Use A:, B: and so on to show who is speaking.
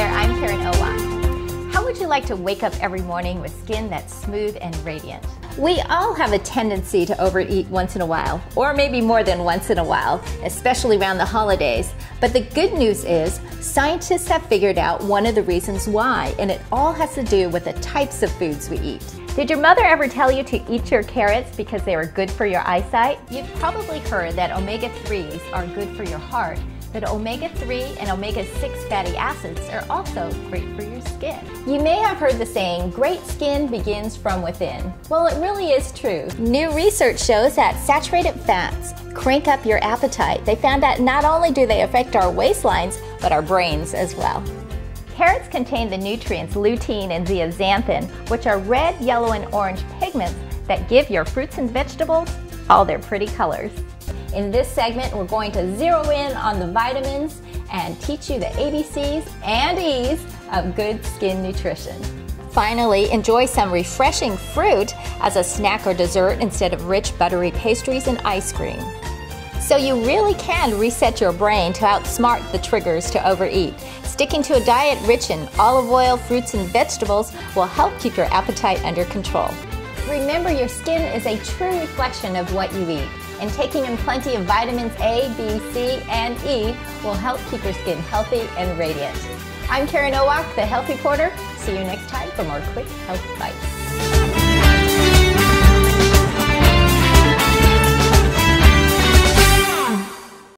A: Karen Owoc. How would you like to wake up every morning with skin that's smooth and radiant? We all have a tendency to overeat once in a while, or maybe more than once in a while, especially around the holidays. But the good news is, scientists have figured out one of the reasons why, and it all has to do with the types of foods we eat. Did your mother ever tell you to eat your carrots because they were good for your eyesight? You've probably heard that omega 3s are good for your heart but omega-3 and omega-6 fatty acids are also great for your skin. You may have heard the saying, great skin begins from within. Well, it really is true. New research shows that saturated fats crank up your appetite. They found that not only do they affect our waistlines, but our brains as well. Carrots contain the nutrients lutein and zeaxanthin, which are red, yellow, and orange pigments that give your fruits and vegetables all their pretty colors. In this segment, we're going to zero in on the vitamins and teach you the ABCs and E's of good skin nutrition. Finally, enjoy some refreshing fruit as a snack or dessert instead of rich buttery pastries and ice cream. So you really can reset your brain to outsmart the triggers to overeat. Sticking to a diet rich in olive oil, fruits, and vegetables will help keep your appetite under control. Remember, your skin is a true reflection of what you eat and taking in plenty of vitamins A, B, C, and E will help keep your skin healthy and radiant. I'm Karen Owoc, the Health Reporter. See you next time for more quick health bites.